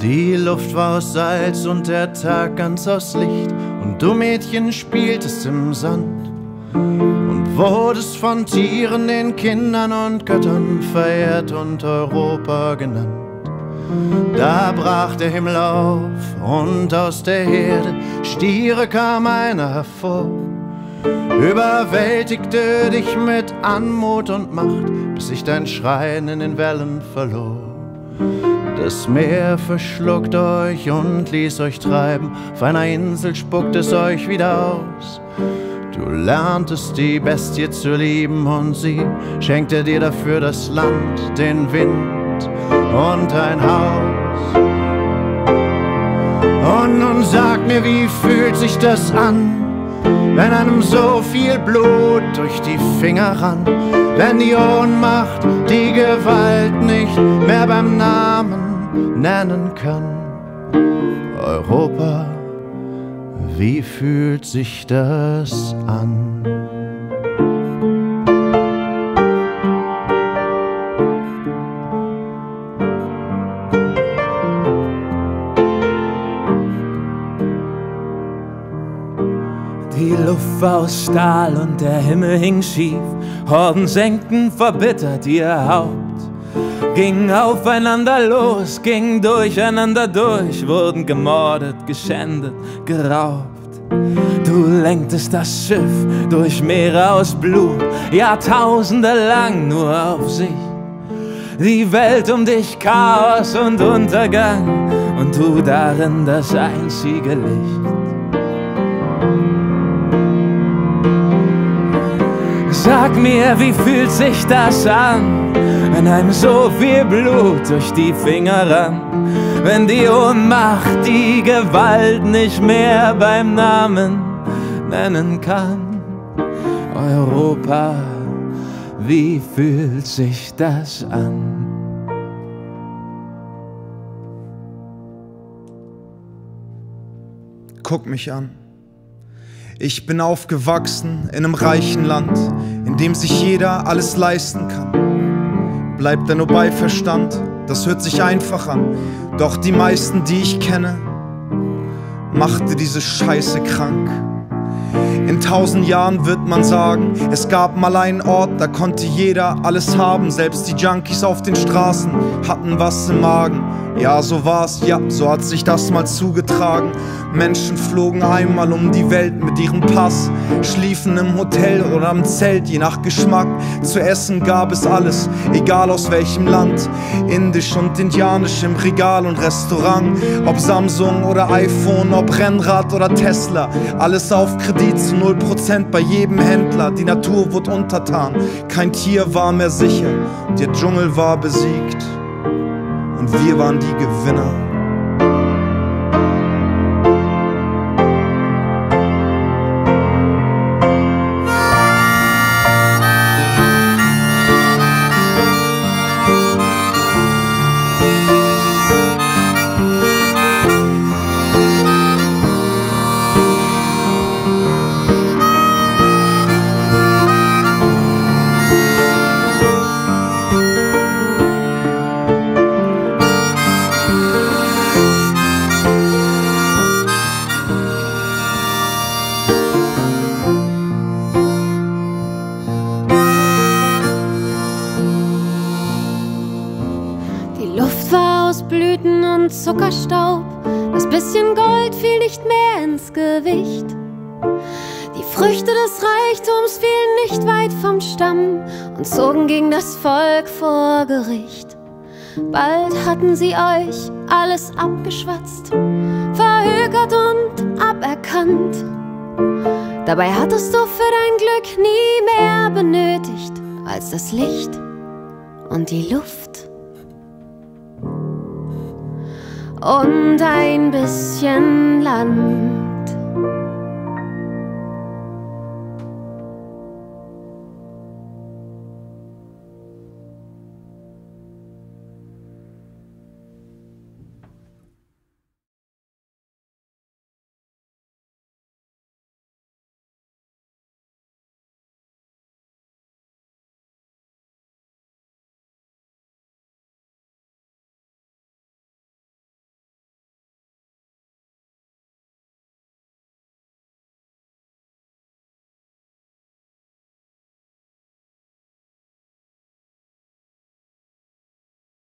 Die Luft war aus Salz und der Tag ganz aus Licht. Und du Mädchen spieltest im Sand. Und wurdest von Tieren, den Kindern und Göttern verehrt und Europa genannt. Da brach der Himmel auf und aus der Herde Stiere kam einer hervor überwältigte dich mit Anmut und Macht, bis sich dein Schreien in den Wellen verlor. Das Meer verschluckt euch und ließ euch treiben, auf einer Insel spuckt es euch wieder aus. Du lerntest die Bestie zu lieben und sie schenkte dir dafür das Land, den Wind und ein Haus. Und nun sag mir, wie fühlt sich das an, wenn einem so viel Blut durch die Finger rann, wenn die Ohnmacht die Gewalt nicht mehr beim Namen nennen kann. Europa, wie fühlt sich das an? Die Luft aus Stahl und der Himmel hing schief. Horden senkten verbittert ihr Haupt. Gingen aufeinander los, gingen durcheinander durch, wurden gemordet, geschändet, geraubt. Du lenktest das Schiff durch Meere aus Blut, Jahrtausende lang nur auf sich. Die Welt um dich Chaos und Untergang und du darin das einzige Licht. Sag mir, wie fühlt sich das an, wenn einem so viel Blut durch die Finger rann, wenn die Ohnmacht die Gewalt nicht mehr beim Namen nennen kann? Europa, wie fühlt sich das an? Guck mich an. Ich bin aufgewachsen in einem reichen Land, in dem sich jeder alles leisten kann. Bleibt da nur bei Verstand, das hört sich einfach an. Doch die meisten, die ich kenne, machte diese Scheiße krank. In tausend Jahren wird man sagen, es gab mal einen Ort, da konnte jeder alles haben. Selbst die Junkies auf den Straßen hatten was im Magen. Ja, so war's, ja, so hat sich das mal zugetragen. Menschen flogen einmal um die Welt mit ihrem Pass, schliefen im Hotel oder am Zelt, je nach Geschmack. Zu essen gab es alles, egal aus welchem Land. Indisch und indianisch im Regal und Restaurant. Ob Samsung oder iPhone, ob Rennrad oder Tesla. Alles auf Kredit zu 0% bei jedem Händler. Die Natur wurde untertan, kein Tier war mehr sicher. Der Dschungel war besiegt und wir waren die Gewinner. Zuckerstaub. Das bisschen Gold fiel nicht mehr ins Gewicht. Die Früchte des Reichtums fielen nicht weit vom Stamm und zogen gegen das Volk vor Gericht. Bald hatten sie euch alles abgeschwatzt, verhökert und aberkannt. Dabei hattest du für dein Glück nie mehr benötigt als das Licht und die Luft. Und ein bisschen Land.